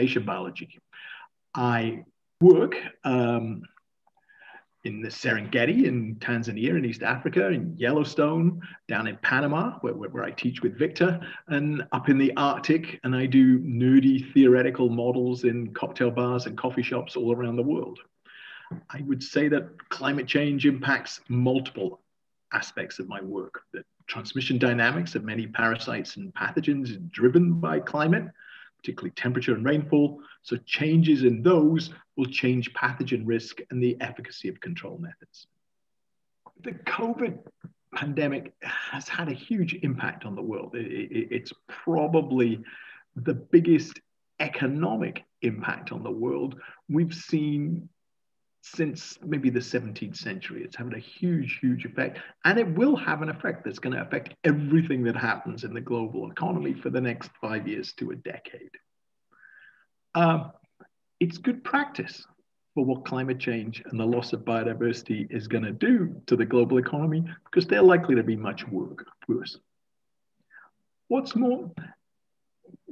conservation biology. I work um, in the Serengeti in Tanzania in East Africa, in Yellowstone, down in Panama, where, where, I teach with Victor, and up in the Arctic, and I do nerdy theoretical models in cocktail bars and coffee shops all around the world. I would say that climate change impacts multiple aspects of my work. The transmission dynamics of many parasites and pathogens is driven by climate particularly temperature and rainfall. So changes in those will change pathogen risk and the efficacy of control methods. The COVID pandemic has had a huge impact on the world. It, it, it's probably the biggest economic impact on the world we've seen since maybe the 17th century. It's having a huge, huge effect. And it will have an effect that's going to affect everything that happens in the global economy for the next five years to a decade. Um, it's good practice for what climate change and the loss of biodiversity is going to do to the global economy because they're likely to be much worse. What's more,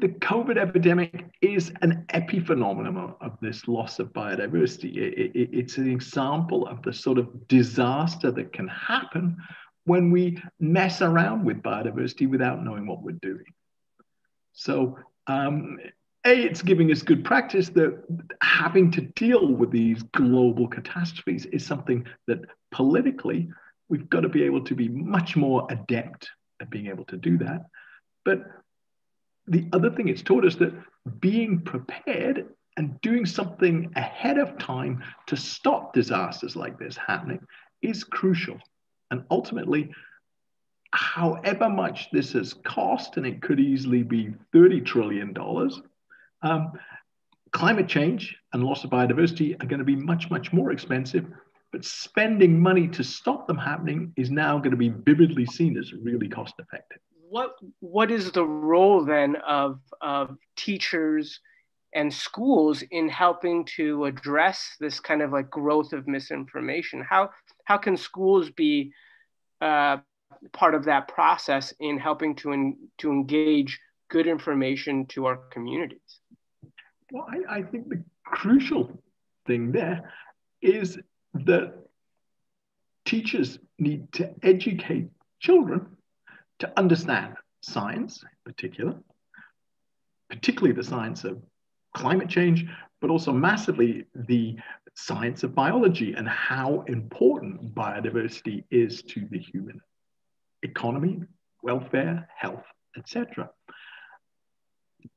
the COVID epidemic is an epiphenomenon of this loss of biodiversity. It, it, it's an example of the sort of disaster that can happen when we mess around with biodiversity without knowing what we're doing. So, um, A, it's giving us good practice that having to deal with these global catastrophes is something that politically we've got to be able to be much more adept at being able to do that. But the other thing it's taught us that being prepared and doing something ahead of time to stop disasters like this happening is crucial. And ultimately, however much this has cost, and it could easily be $30 trillion, um, climate change and loss of biodiversity are going to be much, much more expensive. But spending money to stop them happening is now going to be vividly seen as really cost effective what what is the role then of of teachers and schools in helping to address this kind of like growth of misinformation? How how can schools be uh, part of that process in helping to in, to engage good information to our communities? Well, I, I think the crucial thing there is that teachers need to educate children to understand science in particular, particularly the science of climate change, but also massively the science of biology and how important biodiversity is to the human economy, welfare, health, etc.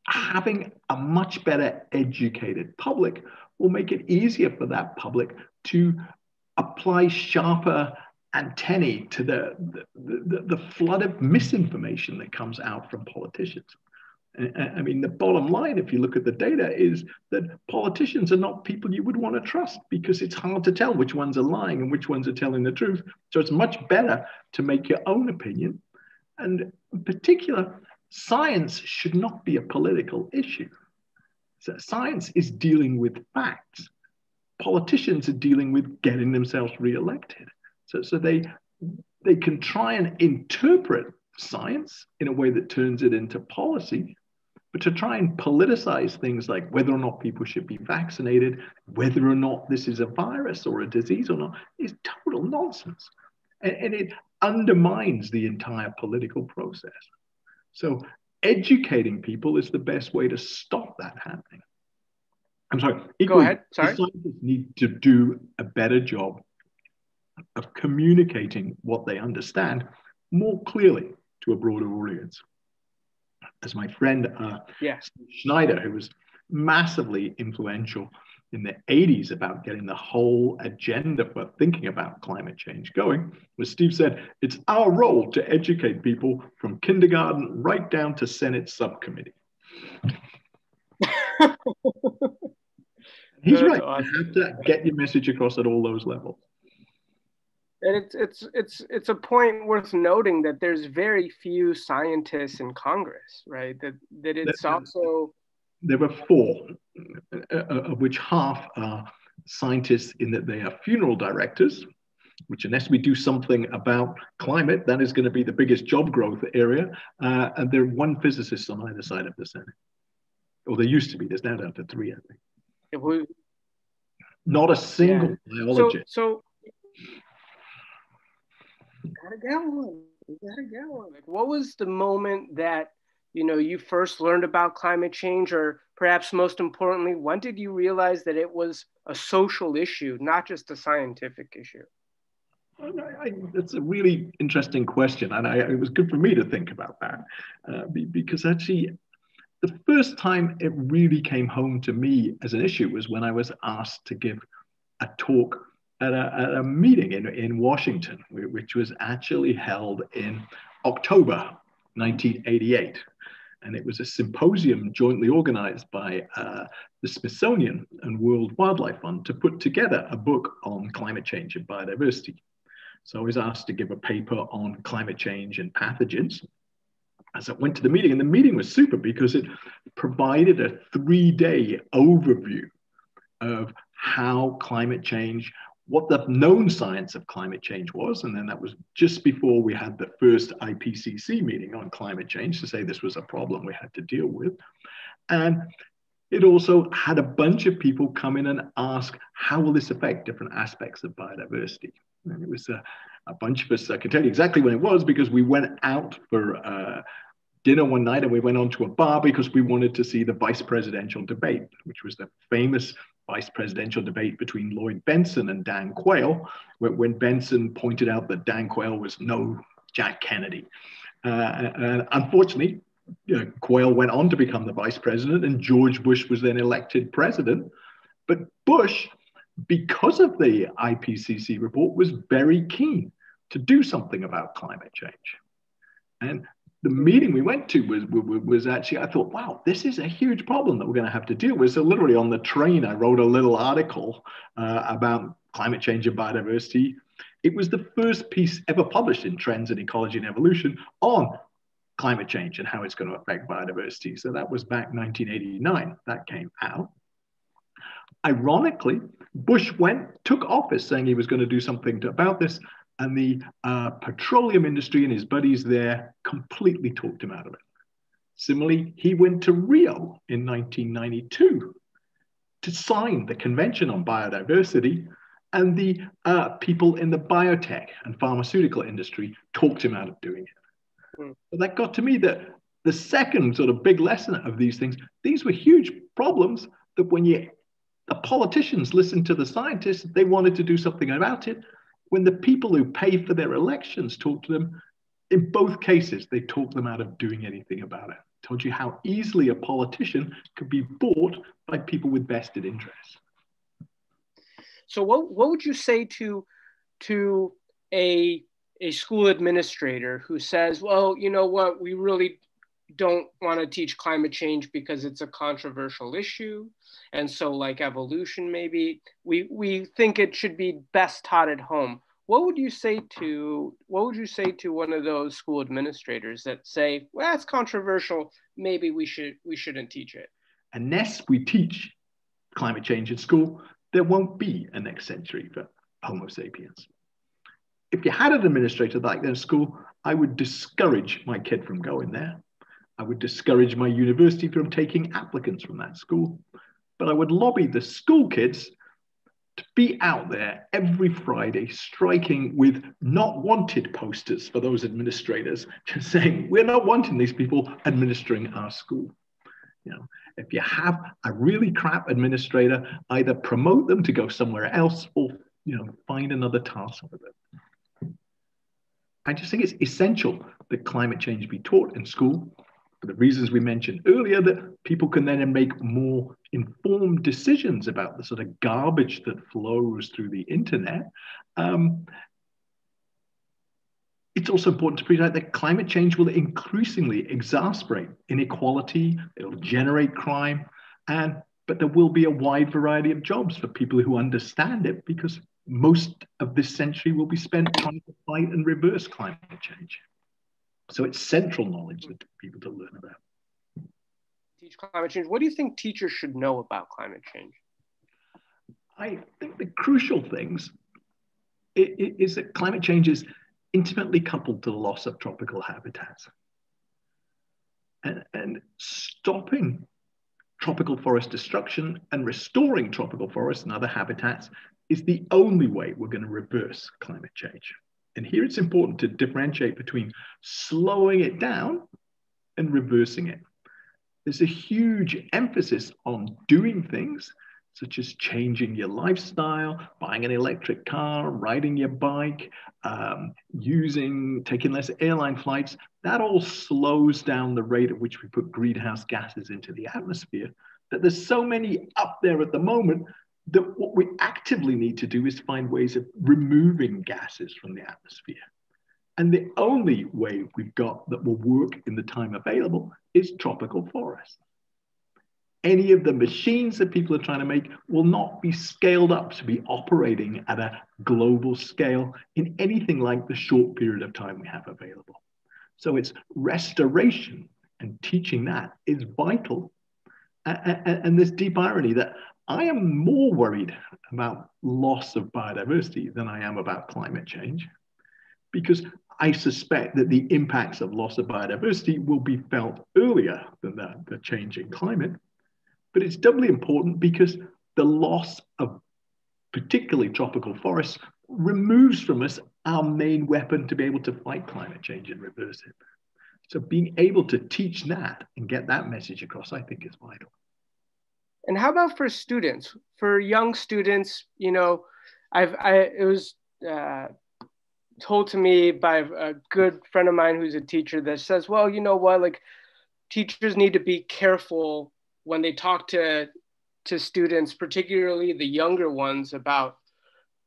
Having a much better educated public will make it easier for that public to apply sharper antennae to the, the, the, the, flood of misinformation that comes out from politicians. I mean, the bottom line, if you look at the data, is that politicians are not people you would want to trust because it's hard to tell which ones are lying and which ones are telling the truth. So it's much better to make your own opinion. And in particular, science should not be a political issue. So science is dealing with facts. Politicians are dealing with getting themselves reelected. So, so they, they can try and interpret science in a way that turns it into policy, but to try and politicize things like whether or not people should be vaccinated, whether or not this is a virus or a disease or not, is total nonsense. And, and it undermines the entire political process. So educating people is the best way to stop that happening. I'm sorry. Equally, Go ahead. Sorry. Scientists need to do a better job of communicating what they understand more clearly to a broader audience. As my friend uh, yeah. Schneider, who was massively influential in the 80s about getting the whole agenda for thinking about climate change going, was Steve said, it's our role to educate people from kindergarten right down to Senate subcommittee. He's That's right. Awesome. You have to get your message across at all those levels and it's it's it's it's a point worth noting that there's very few scientists in Congress, right? That that it's there, also there were four, uh, uh, of which half are scientists in that they are funeral directors, which unless we do something about climate, that is going to be the biggest job growth area. Uh, and there are one physicist on either side of the Senate. Or there used to be. There's now down to three, I think. Was, Not a single so, biologist. so you gotta get one. You gotta get one. Like, what was the moment that you know you first learned about climate change, or perhaps most importantly, when did you realize that it was a social issue, not just a scientific issue? I, I, it's a really interesting question, and I, it was good for me to think about that uh, because actually, the first time it really came home to me as an issue was when I was asked to give a talk at a, at a meeting in, in Washington, which was actually held in October 1988. And it was a symposium jointly organized by uh, the Smithsonian and World Wildlife Fund to put together a book on climate change and biodiversity. So I was asked to give a paper on climate change and pathogens. As I went to the meeting, and the meeting was super because it provided a three day overview of how climate change what the known science of climate change was. And then that was just before we had the first IPCC meeting on climate change to say this was a problem we had to deal with. And it also had a bunch of people come in and ask, how will this affect different aspects of biodiversity? And it was a, a bunch of us, I can tell you exactly when it was because we went out for uh, dinner one night and we went on to a bar because we wanted to see the vice presidential debate, which was the famous vice presidential debate between Lloyd Bentsen and Dan Quayle, when Bentsen pointed out that Dan Quayle was no Jack Kennedy. Uh, and unfortunately, you know, Quayle went on to become the vice president, and George Bush was then elected president. But Bush, because of the IPCC report, was very keen to do something about climate change. And the meeting we went to was, was actually, I thought, wow, this is a huge problem that we're going to have to deal with. So, literally on the train, I wrote a little article uh, about climate change and biodiversity. It was the first piece ever published in Trends in Ecology and Evolution on climate change and how it's going to affect biodiversity. So, that was back 1989, that came out. Ironically, Bush went, took office saying he was going to do something to, about this, and the uh, petroleum industry and his buddies there completely talked him out of it. Similarly, he went to Rio in 1992 to sign the Convention on Biodiversity, and the uh, people in the biotech and pharmaceutical industry talked him out of doing it. Mm. But that got to me that the second sort of big lesson of these things, these were huge problems that when you the politicians listened to the scientists, they wanted to do something about it when the people who pay for their elections talk to them, in both cases, they talk them out of doing anything about it. Told you how easily a politician could be bought by people with vested interests. So, what, what would you say to, to a, a school administrator who says, well, you know what, we really don't want to teach climate change because it's a controversial issue. And so like evolution maybe we we think it should be best taught at home. What would you say to what would you say to one of those school administrators that say well it's controversial. Maybe we should we shouldn't teach it unless we teach climate change in school there won't be a next century for homo sapiens. If you had an administrator like that in school i would discourage my kid from going there I would discourage my university from taking applicants from that school. But I would lobby the school kids to be out there every Friday striking with not wanted posters for those administrators, just saying, we're not wanting these people administering our school. You know, if you have a really crap administrator, either promote them to go somewhere else or you know, find another task for them. I just think it's essential that climate change be taught in school for the reasons we mentioned earlier, that people can then make more informed decisions about the sort of garbage that flows through the internet. Um, it's also important to point out that climate change will increasingly exacerbate inequality, it'll generate crime, and but there will be a wide variety of jobs for people who understand it because most of this century will be spent trying to fight and reverse climate change. So it's central knowledge that people to learn about. Teach climate change. What do you think teachers should know about climate change? I think the crucial things is that climate change is intimately coupled to the loss of tropical habitats. And, and stopping tropical forest destruction and restoring tropical forests and other habitats is the only way we're going to reverse climate change. And here it's important to differentiate between slowing it down and reversing it. There's a huge emphasis on doing things such as changing your lifestyle, buying an electric car, riding your bike, um, using, taking less airline flights, that all slows down the rate at which we put greenhouse gases into the atmosphere. That there's so many up there at the moment that what we actively need to do is find ways of removing gases from the atmosphere. And the only way we've got that will work in the time available is tropical forests any of the machines that people are trying to make will not be scaled up to be operating at a global scale in anything like the short period of time we have available. So it's restoration and teaching that is vital. And, and this deep irony that I am more worried about loss of biodiversity than I am about climate change because I suspect that the impacts of loss of biodiversity will be felt earlier than the, the change in climate. But it's doubly important because the loss of particularly tropical forests removes from us our main weapon to be able to fight climate change and reverse it. So being able to teach that and get that message across, I think is vital. And how about for students? For young students, you know, I've I it was uh, told to me by a good friend of mine who's a teacher that says, well, you know what, like teachers need to be careful when they talk to to students, particularly the younger ones, about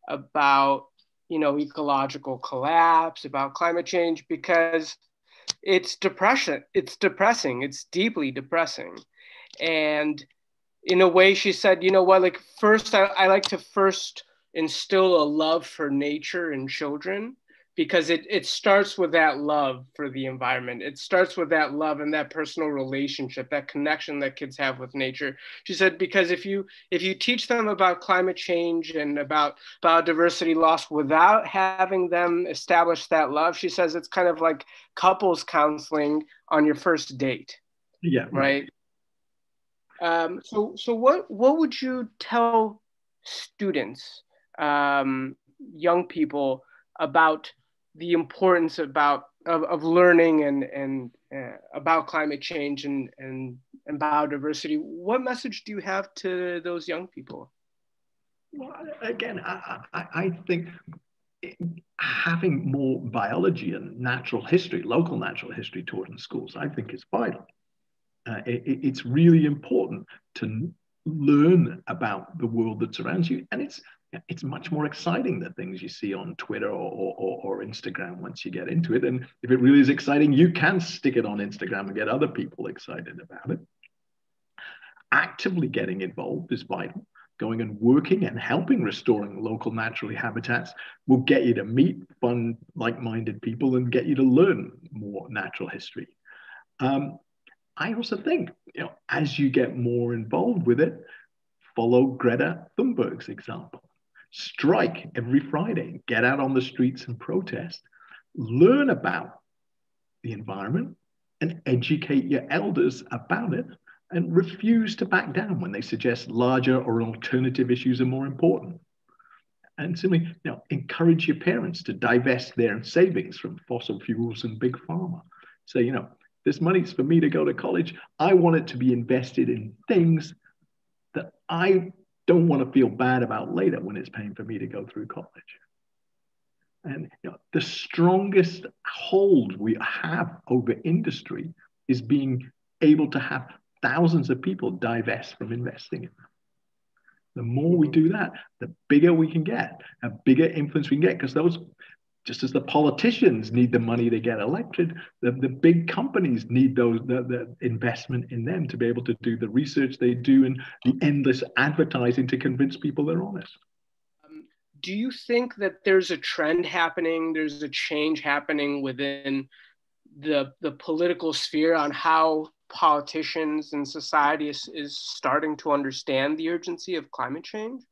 about you know ecological collapse, about climate change, because it's depression. It's depressing. It's deeply depressing, and in a way, she said, you know what? Like first, I, I like to first instill a love for nature in children because it, it starts with that love for the environment. It starts with that love and that personal relationship, that connection that kids have with nature. She said, because if you if you teach them about climate change and about biodiversity loss without having them establish that love, she says it's kind of like couples counseling on your first date. Yeah. Right. Um, so so what what would you tell students, um, young people about the importance about of, of learning and and uh, about climate change and, and and biodiversity. What message do you have to those young people? Well, again, I, I, I think having more biology and natural history, local natural history taught in schools, I think is vital. Uh, it, it's really important to learn about the world that surrounds you, and it's it's much more exciting the things you see on Twitter or, or, or, Instagram once you get into it. And if it really is exciting, you can stick it on Instagram and get other people excited about it. Actively getting involved is vital. Going and working and helping restoring local naturally habitats will get you to meet fun, like minded people and get you to learn more natural history. Um, I also think, you know, as you get more involved with it, follow Greta Thunberg's example strike every Friday, get out on the streets and protest, learn about the environment and educate your elders about it and refuse to back down when they suggest larger or alternative issues are more important. And simply, you know, encourage your parents to divest their savings from fossil fuels and big pharma. Say, you know, this money's for me to go to college. I want it to be invested in things that I don't want to feel bad about later when it's paying for me to go through college. And you know, the strongest hold we have over industry is being able to have thousands of people divest from investing in them. The more we do that, the bigger we can get, a bigger influence we can get, because those just as the politicians need the money to get elected, the, the big companies need those the, the investment in them to be able to do the research they do and the endless advertising to convince people they're honest. Um, do you think that there's a trend happening? There's a change happening within the the political sphere on how politicians and society is, is starting to understand the urgency of climate change?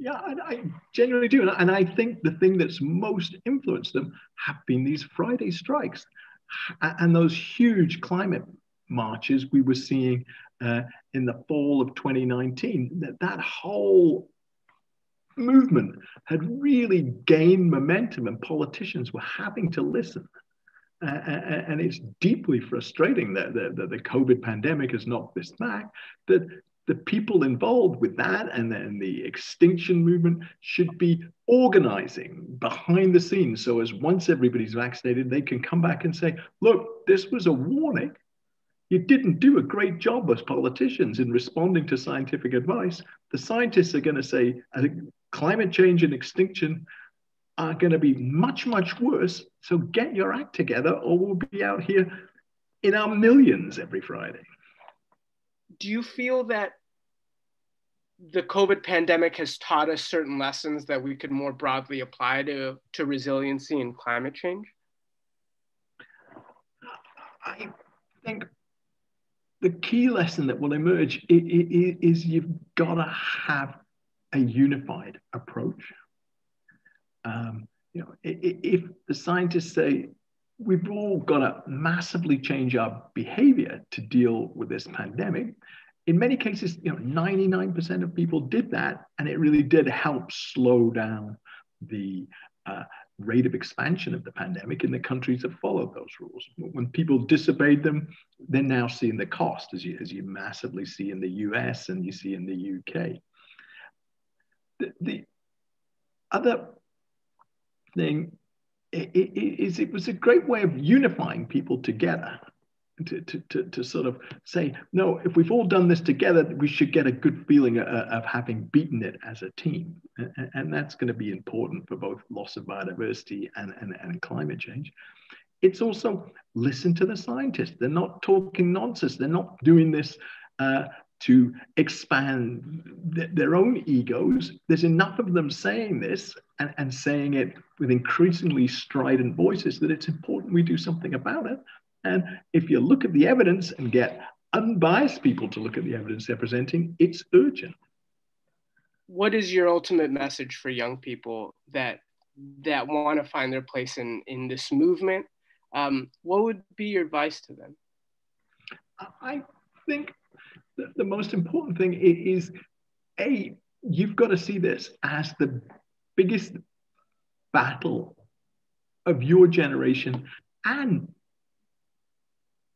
Yeah, I, I genuinely do. And, and I think the thing that's most influenced them have been these Friday strikes and those huge climate marches we were seeing uh, in the fall of 2019, that that whole movement had really gained momentum and politicians were having to listen. Uh, and it's deeply frustrating that the, the, the COVID pandemic has knocked this back, that the people involved with that and then the extinction movement should be organizing behind the scenes. So as once everybody's vaccinated, they can come back and say, look, this was a warning. You didn't do a great job as politicians in responding to scientific advice. The scientists are going to say uh, climate change and extinction are going to be much, much worse. So get your act together, or we'll be out here in our millions every Friday. Do you feel that the COVID pandemic has taught us certain lessons that we could more broadly apply to, to resiliency and climate change? I think the key lesson that will emerge is you've got to have a unified approach. Um, you know, if the scientists say we've all got to massively change our behavior to deal with this pandemic, in many cases, you know, 99% of people did that, and it really did help slow down the uh, rate of expansion of the pandemic in the countries that followed those rules. When people disobeyed them, they're now seeing the cost, as you, as you massively see in the US and you see in the UK. The, the other thing is it was a great way of unifying people together to, to, to, sort of say, no, if we've all done this together, we should get a good feeling of, of having beaten it as a team. And, and that's going to be important for both loss of biodiversity and, and, and climate change. It's also listen to the scientists. They're not talking nonsense. They're not doing this uh, to expand th their own egos. There's enough of them saying this and, and saying it with increasingly strident voices that it's important we do something about it. And if you look at the evidence and get unbiased people to look at the evidence they're presenting, it's urgent. What is your ultimate message for young people that that want to find their place in in this movement? Um, what would be your advice to them? I think the, the most important thing is a you've got to see this as the biggest battle of your generation and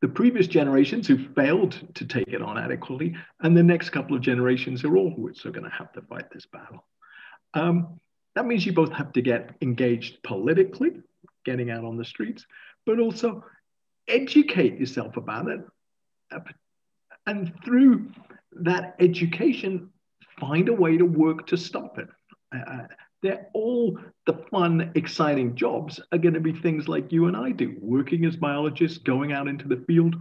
the previous generations who failed to take it on adequately, and the next couple of generations are all who are going to have to fight this battle. Um, that means you both have to get engaged politically, getting out on the streets, but also educate yourself about it. And through that education, find a way to work to stop it. Uh, they're all the fun, exciting jobs are going to be things like you and I do, working as biologists, going out into the field,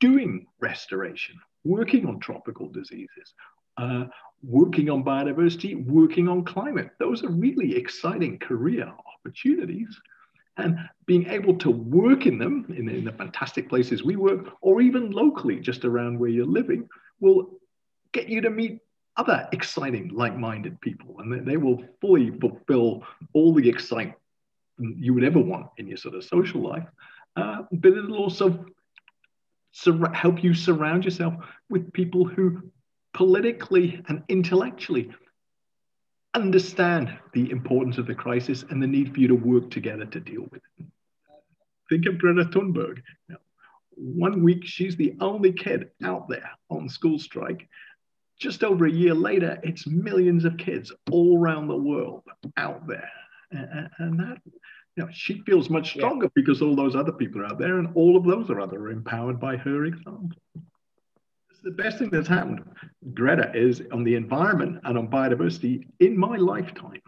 doing restoration, working on tropical diseases, uh, working on biodiversity, working on climate. Those are really exciting career opportunities. And being able to work in them in, in the fantastic places we work, or even locally, just around where you're living, will get you to meet other exciting, like-minded people, and they will fully fulfill all the excitement you would ever want in your sort of social life. Uh, but it'll also sur- help you surround yourself with people who politically and intellectually understand the importance of the crisis and the need for you to work together to deal with it. Think of Greta Thunberg. Know, one week, she's the only kid out there on school strike just over a year later, it's millions of kids all around the world out there. And, and that, you know, she feels much stronger yeah. because all those other people are out there and all of those are other empowered by her example. It's the best thing that's happened, Greta, is on the environment and on biodiversity in my lifetime.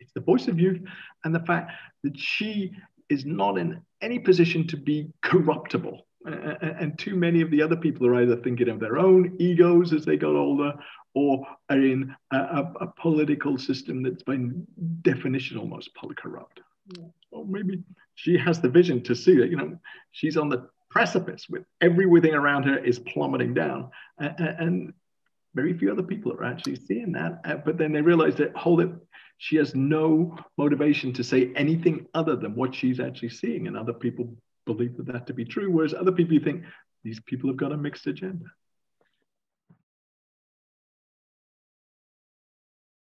It's the voice of youth and the fact that she is not in any position to be corruptible and too many of the other people are either thinking of their own egos as they got older or are in a, a, a political system that's by definition almost corrupt. Or maybe she has the vision to see that, you know, she's on the precipice with everything around her is plummeting down. And, and very few other people are actually seeing that. Uh, but then they realize that, hold it, she has no motivation to say anything other than what she's actually seeing, and other people believe that, that to be true, whereas other people you think these people have got a mixed agenda.